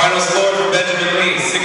Finals for Benjamin Lee,